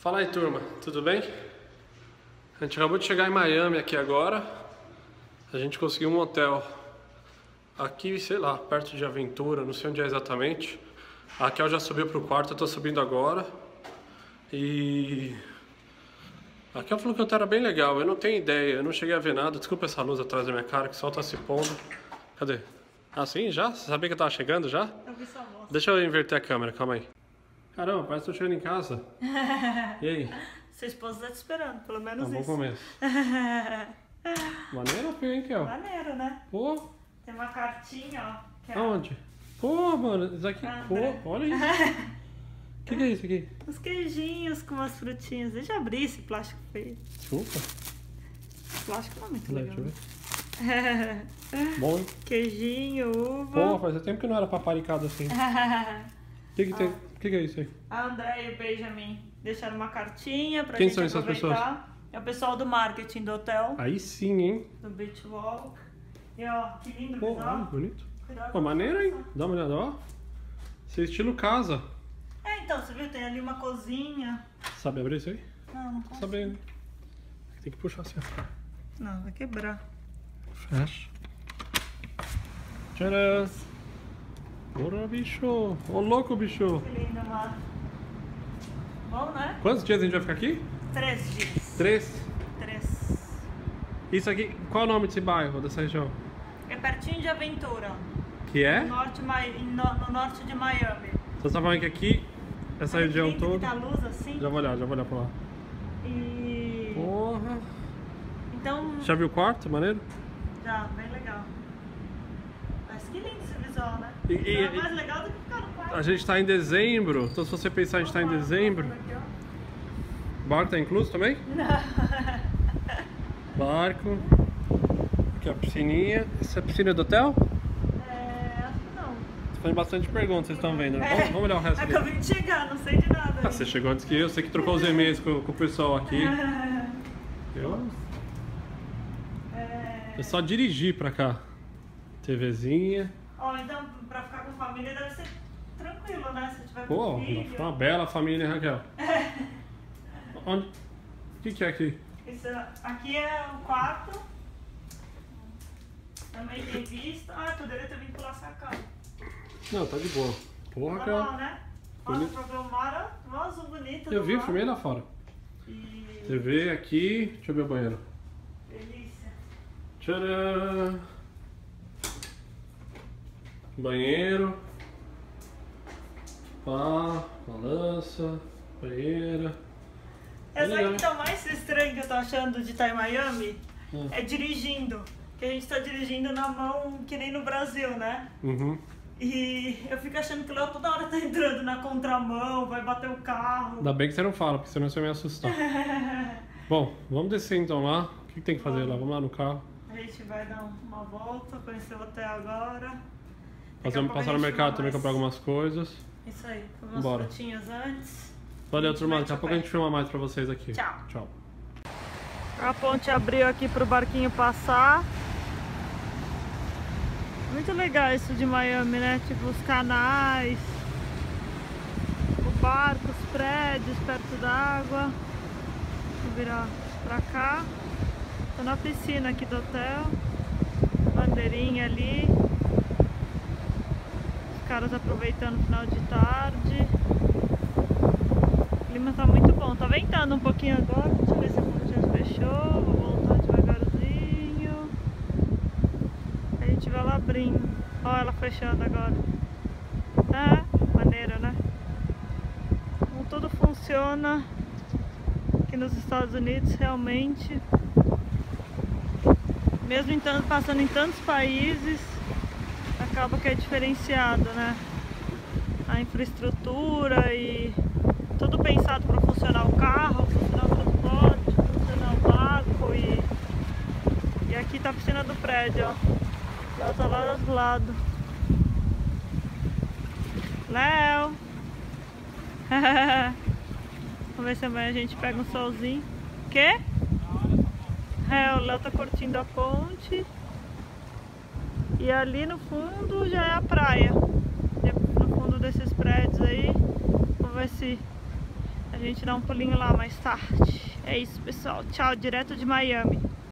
Fala aí turma, tudo bem? A gente acabou de chegar em Miami aqui agora. A gente conseguiu um hotel aqui, sei lá, perto de Aventura, não sei onde é exatamente. A Kel já subiu pro quarto, eu tô subindo agora. E a Kel falou que o hotel era bem legal, eu não tenho ideia, eu não cheguei a ver nada. Desculpa essa luz atrás da minha cara que o sol tá se pondo. Cadê? Ah, sim? Já? Você sabia que eu tava chegando já? Eu vi sua voz. Deixa eu inverter a câmera, calma aí. Caramba, parece que tô chegando em casa. E aí? Sua esposa tá te esperando, pelo menos Tá bom isso. começo. Maneiro feio, hein, Kel? Maneiro, né? Pô, Tem uma cartinha, ó. Que é aonde? Pô, mano, isso aqui. Pô, André. olha isso. O que, que é isso aqui? uns queijinhos com umas frutinhas. Deixa eu abrir esse plástico feio. Desculpa. Plástico não é muito Deixa legal. eu ver. Bom, hein? Queijinho, Pô, uva. fazia tempo que não era paparicado assim. O que, que tem? O que, que é isso aí? A André e o Benjamin deixaram uma cartinha pra Quem gente são essas aproveitar. É o pessoal do marketing do hotel, Aí sim, hein? do Beach Walk. E ó, que lindo Pô, visual. olha, bonito. Cuidado Pô, maneiro, hein? Dá uma olhada, ó. Seu estilo casa. É, então, você viu? Tem ali uma cozinha. Sabe abrir isso aí? Não, não consigo. Sabendo. Tem que puxar assim, ó. Não, vai quebrar. Fecha. Tcharam! Bora, bicho! Ô, louco, bicho! Que lindo, mar. Bom, né? Quantos dias a gente vai ficar aqui? Três dias. Três. Três. Isso aqui, qual é o nome desse bairro, dessa região? É pertinho de Aventura. Que é? No norte, no, no norte de Miami. Você está falando que aqui, essa região toda. tá luz assim. Já vou olhar, já vou olhar pra lá. E... Porra! Então, Já viu o quarto? Maneiro? já, bem legal. Mas que lindo né? E- e- é mais legal do que ficar no quarto. A gente tá em dezembro, então se você pensar, a gente tá em dezembro. Barco tá incluso também? Não. Barco. Aqui a piscininha. Essa é a piscina do hotel? É, acho que não. Tô fazendo bastante perguntas, vocês estão vendo. né? Vamos, vamos olhar o resto aqui. Acabei de chegar, não sei de nada. Ah, você chegou antes que eu, você que trocou os e-mails com, com o pessoal aqui. Eu, É... é só dirigir pra cá. TVzinha. Ó, então, pra ficar com família deve ser tranquilo, né? Se tiver Pô, com filho. uma bela família, hein, Raquel? Onde? O que, que é aqui? Isso, aqui é o quarto. Também tem vista. Ah, poderia ter vindo pela sacada. Não, tá de boa. Porra, Normal, Raquel. né? Olha o mar, ó. Ó, azul bonito. Eu vi, mar. filmei lá fora. E... TV aqui. Deixa eu ver o banheiro. Delícia. Tcharam! Banheiro. Pá, balança, banheira. É o que tá mais estranho que eu tô achando de estar em Miami? Hum. É dirigindo. Que a gente tá dirigindo na mão que nem no Brasil, né? Uhum. E eu fico achando que o Léo toda hora tá entrando na contramão, vai bater o carro. Ainda bem que você não fala, porque senão você vai me assustar. Bom, vamos descer então lá. O que, que tem que fazer lá? Vamos lá no carro. A gente vai dar uma volta, conhecer o hotel agora. A Passar, no mercado também mais. comprar algumas coisas. Isso aí, comer umas Bora. frutinhas antes. Valeu, turma. Daqui a pouco a gente filma mais pra vocês aqui. Tchau. Tchau. A ponte abriu aqui pro barquinho passar. Muito legal isso de Miami, né? Tipo os canais, o barco, os prédios perto d'água. Vou virar pra cá. Tô na piscina aqui do hotel. Bandeirinha ali. Caras aproveitando o final de tarde. O clima tá muito bom. Tá ventando um pouquinho agora. Deixa eu ver se a ponte já fechou. Vou voltar devagarzinho. A gente vai lá abrindo. Ó, ela fechando agora. É, maneiro, né? Como tudo funciona aqui nos Estados Unidos, realmente. Mesmo em tanto, passando em tantos países, acaba que é diferenciado, né? A infraestrutura e tudo pensado para funcionar o carro, funcionar o transporte, funcionar o barco e, e aqui tá a piscina do prédio, ó. Ela tá lá do lado. Léo! Vamos ver se amanhã a gente pega um solzinho. Quê? É, o Léo tá curtindo a ponte. E ali no fundo já é a praia. No fundo desses prédios aí. Vamos ver se a gente dá um pulinho lá mais tarde. É isso, pessoal. Tchau, direto de Miami.